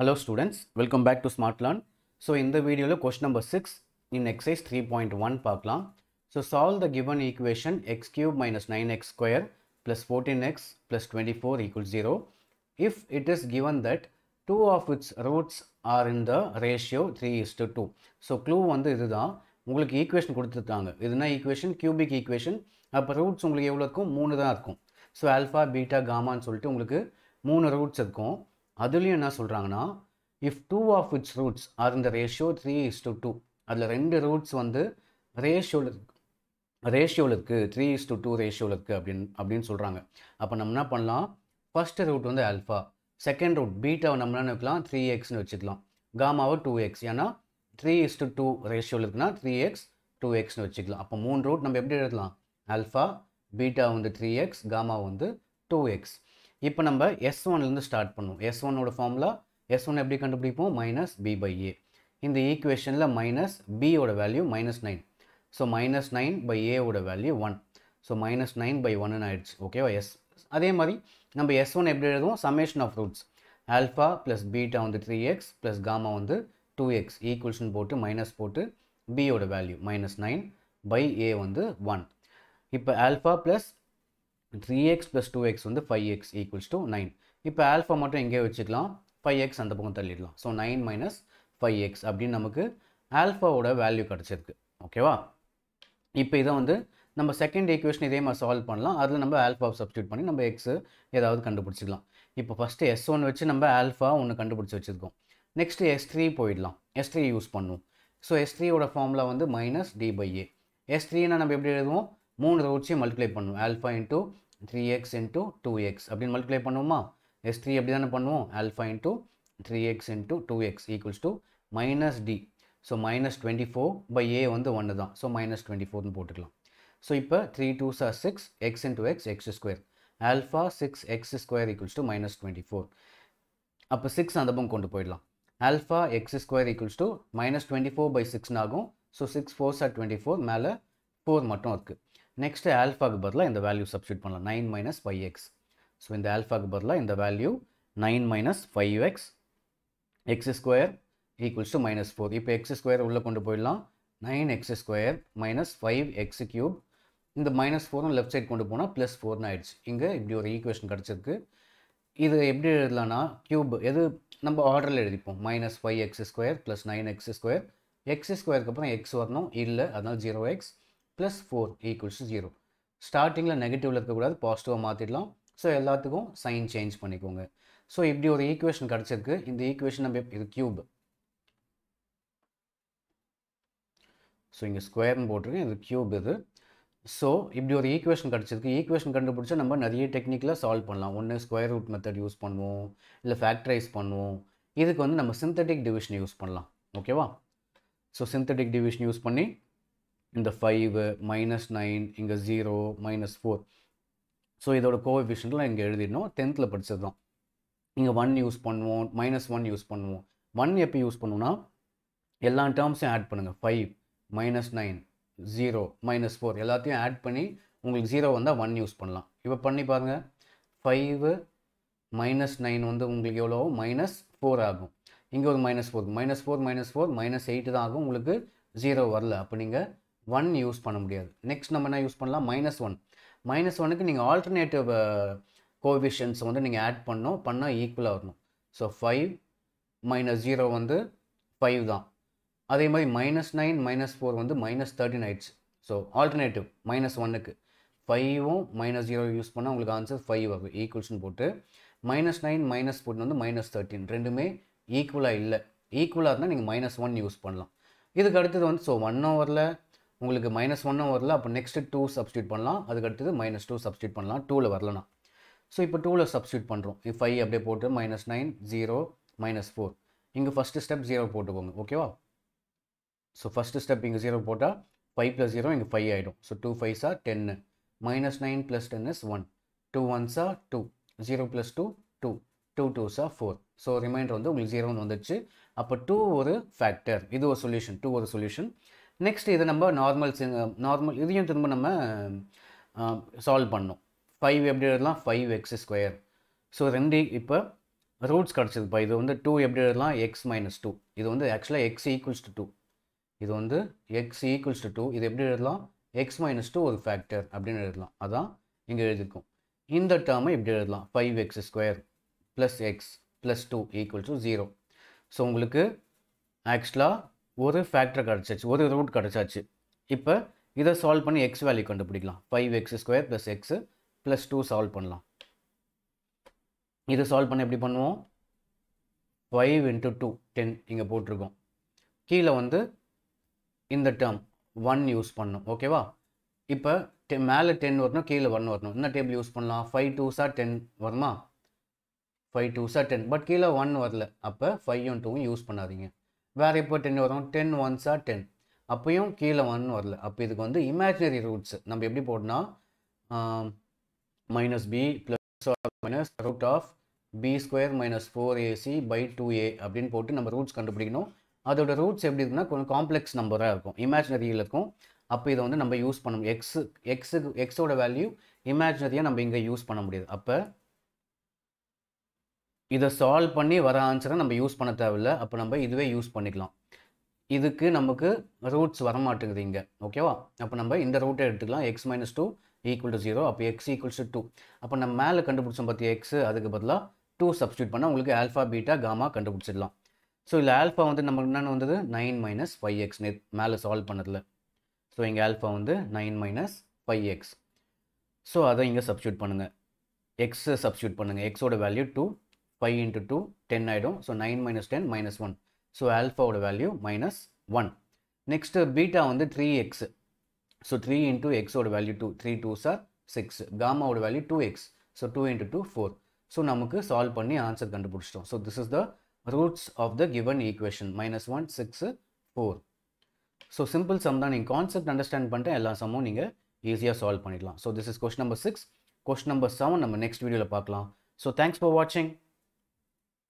Hello students, welcome back to SmartLearn. So in the video, question number 6 in exercise 3.1 பார்க்கலாம். So solve the given equation x cube minus 9x square plus 14x plus 24 equals 0 if it is given that two of its roots are in the ratio 3 is to 2. So clue வந்து இதுதான் உங்களுக்கு equation கொடுத்துருக்காங்க இதுனா equation cubic equation அப்போ roots உங்களுக்கு எவ்வளோ இருக்கும் மூணு தான் இருக்கும் ஸோ ஆல்ஃபா பீட்டா காமான்னு சொல்லிட்டு உங்களுக்கு மூணு ரூட்ஸ் இருக்கும் அதுலேயும் என்ன சொல்கிறாங்கன்னா if two of its roots are இந்த ratio three is to two அதில் ரெண்டு ரூட்ஸ் வந்து ரேஷியோவில் இருக்கு. ரேஷியோவில் இருக்குது த்ரீ இஸ் டு டூ ரேஷியோவில் இருக்குது அப்படின்னு அப்படின்னு சொல்கிறாங்க அப்போ நம்ம என்ன பண்ணலாம்? ஃபஸ்ட்டு ரூட் வந்து ஆல்ஃபா செகண்ட் ரூட் பீட்டாவை நம்ம என்ன வைக்கலாம்? த்ரீ எக்ஸ்னு வச்சுக்கலாம். காமாவை டூ எக்ஸ் ஏன்னா த்ரீ இஸ் டு டூ ரேஷியோவில் இருக்குன்னா த்ரீ எக்ஸ் டூ எக்ஸ்னு வச்சுக்கலாம். அப்போ மூணு ரூட் நம்ம எப்படி எழுதலாம் ஆல்ஃபா பீட்டா வந்து த்ரீ எக்ஸ் காமா வந்து டூ எக்ஸ் இப்போ நம்ம எஸ் ஒன்லேருந்து ஸ்டார்ட் பண்ணுவோம். எஸ் ஒன்னோட ஃபார்முலா எஸ் ஒன் எப்படி கண்டுபிடிப்போம்? மைனஸ் பி பை ஏ இந்த ஈக்குவேஷனில் மைனஸ் பியோட value minus nine so minus nine by ஏவோட value one so minus nine by ஒன்னு ஆயிடுச்சு. ஓகேவா எஸ் அதே மாதிரி நம்ம எஸ் ஒன் எப்படி எழுதுவோம்? Summation of roots alpha plus beta வந்து த்ரீ எக்ஸ் ப்ளஸ் காமா வந்து டூ எக்ஸ் ஈக்குவல்ஸ்னு போட்டு மைனஸ் போட்டு பியோட value minus nine by A வந்து ஒன் இப்போ alpha plus three x plus two x வந்து five x equals to nine இப்போ ஆல்ஃபா மட்டும் எங்கே வச்சுக்கலாம். ஃபைவ் எக்ஸ் அந்த பக்கம் தள்ளிடலாம். So nine minus five x அப்படின்னு நமக்கு ஆல்ஃபாவோட வேல்யூ கிடச்சிருக்கு. ஓகேவா இப்போ இதை வந்து நம்ம செகண்ட் ஈக்குவேஷன் இதே மாதிரி சால்வ் பண்ணலாம். அதில் நம்ம ஆல்ஃபா சப்ஸ்டியூட் பண்ணி நம்ம எக்ஸு ஏதாவது கண்டுபிடிச்சிக்கலாம். இப்போ ஃபஸ்ட்டு எஸ் ஒன் வச்சு நம்ம ஆல்ஃபா ஒன்று கண்டுபிடிச்சி வச்சுருக்கோம். நெக்ஸ்ட்டு எஸ் த்ரீ போயிடலாம். எஸ் த்ரீ யூஸ் பண்ணுவோம். ஸோ எஸ் த்ரீயோட ஃபார்முலா வந்து minus D by A S த்ரீனா நம்ம எப்படி எழுதுவோம்? மூணு ரூட்ஸையும் மல்டிப்ளை பண்ணுவோம். Alpha into three x into two x அப்படின்னு மல்டிப்ளை பண்ணுவோமா? எஸ் த்ரீ எப்படி தானே பண்ணுவோம். Alpha into three x into two x equals to minus D so minus twenty four by A வந்து ஒன்று தான். ஸோ மைனஸ் டுவெண்ட்டி ஃபோர்னு போட்டுக்கலாம். ஸோ இப்போ three two sir six x into x x square alpha six x square equals to minus twenty four அப்போ six அந்த பக்கம் கொண்டு போயிடலாம். Alpha x square equals to minus twenty four by சிக்ஸ்னு ஆகும் so six four sir twenty four மேலே four மட்டும் இருக்குது நெக்ஸ்ட்டு ஆல்ஃபாக்கு பதிலாக இந்த வேல்யூ சப்ஸ்டியூட் பண்ணலாம். Nine minus five x so இந்த ஆல்ஃபாக்கு பதிலாக இந்த value nine minus five x x square equals to minus four இப்போ எக்ஸ் ஸ்கொயர் உள்ளே கொண்டு போயிடலாம். Nine x square minus five x cube இந்த மைனஸ் ஃபோரும் லெஃப்ட் சைட் கொண்டு போனால் ப்ளஸ் ஃபோர்னு ஆயிடுச்சு. இங்கே இப்படி ஒரு ஈக்குவேஷன் கிடச்சிருக்கு. இது எப்படி எழுதலாம்னா கியூப் எது நம்ம ஆர்டரில் எழுதிப்போம். Minus five x square plus nine x square x ஸ்கொயருக்கு அப்புறம் எக்ஸ் வரணும். இல்லை அதனால் zero x plus four equals zero ஸ்டார்டிங்கில் நெகட்டிவில் இருக்கக்கூடாது பாசிட்டிவாக மாற்றிடலாம் ஸோ எல்லாத்துக்கும் சைன் சேஞ்ச் பண்ணிக்கோங்க. ஸோ இப்படி ஒரு ஈக்குவேஷன் கிடச்சிருக்கு. இந்த ஈக்குவேஷன் நம்ம இது கியூப் ஸோ இங்கே ஸ்கொயர்னு போட்டிருக்கேன். இது கியூப் இது. ஸோ இப்படி ஒரு ஈக்குவேஷன் கிடச்சிருக்கு. ஈக்குவேஷன் கண்டுபிடிச்சா நம்ம நிறைய டெக்னிக்கில் சால்வ் பண்ணலாம். ஒன்று ஸ்கொயர் ரூட் மெத்தட் யூஸ் பண்ணுவோம். இல்லை ஃபேக்டரைஸ் பண்ணுவோம். இதுக்கு வந்து நம்ம சிந்தட்டிக் டிவிஷன் யூஸ் பண்ணலாம். ஓகேவா ஸோ சிந்தட்டிக் டிவிஷன் யூஸ் பண்ணி இந்த ஃபைவு மைனஸ் நைன் இங்கே ஜீரோ மைனஸ் ஃபோர் ஸோ இதோட கோஎஃபிஷியன்ட்லாம் இங்கே எழுதிடணும். டென்த்தில் படித்தது தான் இங்கே ஒன் யூஸ் பண்ணுவோம் மைனஸ் ஒன் யூஸ் பண்ணுவோம். ஒன் எப்போ யூஸ் பண்ணுவோம்னா எல்லா டேர்ம்ஸையும் ஆட் பண்ணுங்கள் five minus nine zero minus four எல்லாத்தையும் ஆட் பண்ணி உங்களுக்கு ஜீரோ வந்தால் ஒன் யூஸ் பண்ணலாம். இப்போ பண்ணி பாருங்கள் ஃபைவு மைனஸ் நைன் வந்து உங்களுக்கு எவ்வளோ மைனஸ் ஃபோர் ஆகும். இங்கே ஒரு minus four minus four minus four minus eight தான் ஆகும். உங்களுக்கு ஜீரோ வரல. அப்போ நீங்கள் ஒன் யூஸ் பண்ண முடியாது. நெக்ஸ்ட் நம்ம என்ன யூஸ் பண்ணலாம்? மைனஸ் ஒன் மைனஸ் ஒனுக்கு நீங்கள் ஆல்டர்னேட்டிவ் கோவிஷன்ஸ் வந்து நீங்கள் ஆட் பண்ணோம் பண்ணால் ஈக்குவலாக வரணும். ஸோ ஃபைவ் மைனஸ் ஜீரோ வந்து ஃபைவ் தான். அதே மாதிரி மைனஸ் நைன் மைனஸ் ஃபோர் வந்து மைனஸ் தேர்ட்டின் ஆயிடுச்சு. ஸோ ஆல்டர்னேட்டிவ் மைனஸ் ஒன்னுக்கு ஃபைவும் மைனஸ் ஜீரோ யூஸ் பண்ணால் உங்களுக்கு ஆன்சர் ஃபைவ் வரும் ஈக்குவல்ஸ்னு போட்டு. மைனஸ் நைன் மைனஸ் ஃபோர் வந்து மைனஸ் தேர்ட்டின் ரெண்டுமே ஈக்குவலாக இல்லை. ஈக்குவலாக இருந்தால் நீங்கள் மைனஸ் ஒன் யூஸ் பண்ணலாம். இதுக்கு அடுத்தது வந்து ஸோ ஒன் ஹவரில் உங்களுக்கு மைனஸ் ஒன்னும் வரல அப்போ நெக்ஸ்ட்டு டூ சப்ஸ்டியூட் பண்ணலாம். அதுக்கடுத்தது மைனஸ் டூ சப்ஸ்டியூட் பண்ணலாம். டூவில் வரலனா ஸோ இப்போ டூவில் சப்ஸ்டியூட் பண்ணுறோம் ஃபைவ் அப்படியே போட்டு minus nine zero minus four இங்கே ஃபஸ்ட்டு ஸ்டெப் ஜீரோ போட்டுக்கோங்க. ஓகேவா ஸோ ஃபஸ்ட்டு ஸ்டெப் இங்கே ஜீரோ போட்டால் ஃபைவ் ப்ளஸ் ஜீரோ இங்கே ஃபைவ் ஆகிடும் ஸோ டூ ஃபைவ்ஸா டென்னு minus nine plus ten is one two ஒன்ஸா two zero plus two two two டூஸா four so reminder வந்து உங்களுக்கு ஜீரோன்னு வந்துடுச்சு. அப்போ டூ ஒரு ஃபேக்டர் இது ஒரு சொல்யூஷன் டூ ஒரு சொல்யூஷன் நெக்ஸ்ட் இது நம்ம நார்மல் நார்மல் இதையும் திரும்ப நம்ம சால்வ் பண்ணோம். ஃபைவ் எப்படி எழுதலாம்? ஃபைவ் எக்ஸ் ஸ்கொயர் ஸோ ரெண்டு இப்போ ரூட்ஸ் கிடச்சிதுப்பா இது வந்து டூ எப்படி எழுதலாம்? எக்ஸ் மைனஸ் டூ இது வந்து ஆக்சுவலாக எக்ஸ் ஈக்குவல்ஸ் டு டூ இது வந்து எக்ஸ் ஈக்குவல்ஸ் டு டூ இது எப்படி எழுதலாம்? எக்ஸ் மைனஸ் டூ ஒரு ஃபேக்டர் அப்படின்னு எழுதலாம். அதான் இங்கே எழுதிருக்கும். இந்த டேர்மை இப்படி எழுதலாம். Five x square plus x plus two equal to zero so உங்களுக்கு ஆக்சுவலாக ஒரு ஃபேக்டர் கிடச்சாச்சு ஒரு ரூட் கிடச்சாச்சு. இப்போ இதை சால்வ் பண்ணி எக்ஸ் வேல்யூ கண்டுபிடிக்கலாம். Five x square plus x plus two solve பண்ணலாம். இது சால்வ் பண்ண எப்படி பண்ணுவோம்? ஃபைவ் இன்ட்டு டூ டென் இங்கே போட்டிருக்கோம். கீழே வந்து இந்த டேர்ம் ஒன் யூஸ் பண்ணும். ஓகேவா இப்போ டெ மேலே டென் வரணும் கீழே ஒன் வரணும். என்ன டேபிள் யூஸ் பண்ணலாம்? ஃபைவ் டூஸாக டென் வருமா? ஃபைவ் டூஸாக டென் பட் கீழே ஒன் வரல. அப்போ ஃபைவும் டூவும் யூஸ் பண்ணாதீங்க. வேறு எப்போ டென் வரும் டென் ஒன்ஸாக டென் அப்போயும் கீழே ஒன் வரல. அப்போ இதுக்கு வந்து இமேஜினரி ரூட்ஸ் நம்ம எப்படி போடனா minus b plus minus root of b square minus four ac by two a அப்படின்னு போட்டு நம்ம ரூட்ஸ் கண்டுபிடிக்கணும். அதோட ரூட்ஸ் எப்படி இருக்குன்னா கொஞ்சம் காம்ப்ளெக்ஸ் நம்பராக இருக்கும். இமேஜினரியில் இருக்கும். அப்போ இதை வந்து நம்ம யூஸ் பண்ணணும் எக்ஸு எக்ஸுக்கு எக்ஸோட வேல்யூ இமேஜினரியாக நம்ம இங்கே யூஸ் பண்ண முடியாது. அப்போ இதை சால்வ் பண்ணி வர ஆன்சரை நம்ம யூஸ் பண்ண தேவையில்ல. அப்போ நம்ம இதுவே யூஸ் பண்ணிக்கலாம். இதுக்கு நமக்கு ரூட்ஸ் வரமாட்டேங்குது இங்கே. ஓகேவா அப்போ நம்ம இந்த ரூட்டை எடுத்துக்கலாம். X minus two equal to zero அப்போ எக்ஸ் ஈக்குவல்ஸ் டூ அப்போ நம்ம மேலே கண்டுபிடிச்சோம் பார்த்தி எக்ஸ் அதுக்கு பதிலாக டூ சப்ஸ்டியூட் பண்ணால் உங்களுக்கு ஆல்ஃபா பீட்டா காமா கண்டுபிடிச்சிடலாம். ஸோ இல்லை ஆல்ஃபா வந்து நமக்கு என்னென்னு வந்தது? நைன் மைனஸ் ஃபைவ் எக்ஸ் மேலே சால்வ் பண்ணதில். ஸோ இங்கே ஆல்ஃபா வந்து nine minus five x so அதை இங்கே சப்ஸ்டியூட் பண்ணுங்கள் எக்ஸை சப்ஸ்டியூட் பண்ணுங்கள் எக்ஸோட value two five into two ten ஆகிடும் so nine minus ten minus one so ஆல்ஃபாவோட value minus one next beta வந்து three x so three into எக்ஸோட value two three two sir six காமாவோட value two x so two into two four so நமக்கு solve பண்ணி answer கண்டுபிடிச்சிட்டோம். So this is the roots of the given equation minus one six four so simple sum தான். நீங்கள் concept understand பண்ணிட்டு எல்லா சம்மும் நீங்கள் ஈஸியாக solve பண்ணிடலாம். So this is question number six question number seven நம்ம நெக்ஸ்ட் வீடியோவில் பார்க்கலாம். ஸோ தேங்க்ஸ் ஃபார் வாட்சிங்